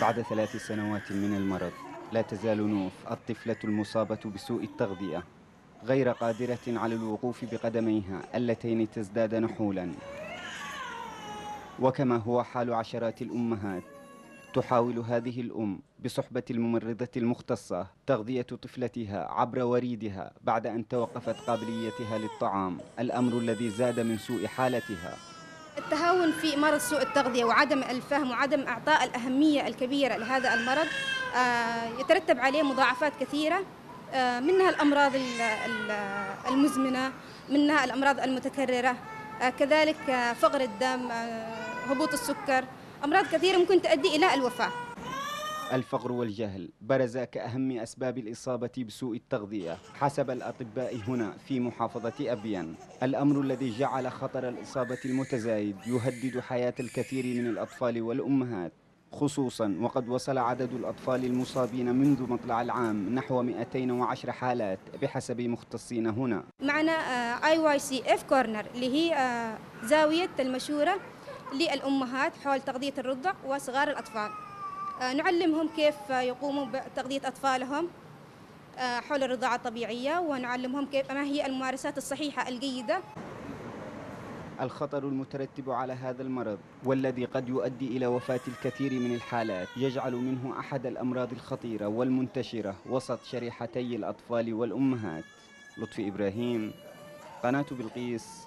بعد ثلاث سنوات من المرض لا تزال نوف الطفلة المصابة بسوء التغذية غير قادرة على الوقوف بقدميها اللتين تزداد نحولا. وكما هو حال عشرات الأمهات تحاول هذه الأم بصحبة الممرضة المختصة تغذية طفلتها عبر وريدها بعد أن توقفت قابليتها للطعام الأمر الذي زاد من سوء حالتها. التهاون في مرض سوء التغذية وعدم الفهم وعدم إعطاء الأهمية الكبيرة لهذا المرض آه، يترتب عليه مضاعفات كثيرة آه، منها الأمراض المزمنة منها الأمراض المتكررة آه، كذلك فقر الدم هبوط السكر أمراض كثيرة ممكن تؤدي إلى الوفاة. الفقر والجهل برزا كأهم أسباب الإصابة بسوء التغذية حسب الأطباء هنا في محافظة أبيان. الأمر الذي جعل خطر الإصابة المتزايد يهدد حياة الكثير من الأطفال والأمهات خصوصا وقد وصل عدد الأطفال المصابين منذ مطلع العام نحو 210 حالات بحسب مختصين هنا. معنا IYCF corner اللي هي آه، زاوية المشورة للأمهات حول تغذية الرضع وصغار الأطفال. نعلمهم كيف يقوموا بتغذية أطفالهم آه، حول الرضاعة الطبيعية ونعلمهم كيف ما هي الممارسات الصحيحة الجيدة. الخطر المترتب على هذا المرض والذي قد يؤدي إلى وفاة الكثير من الحالات يجعل منه أحد الأمراض الخطيرة والمنتشرة وسط شريحتي الأطفال والأمهات. لطفي إبراهيم قناة بلقيس.